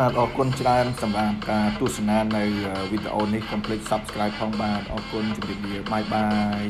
បាទអរគុណច្រើនសម្រាប់ការទស្សនានៅវីដេអូនេះកុំភ្លេច Subscribe ផងបាទអរគុណជម្រាបលាបាយបាយ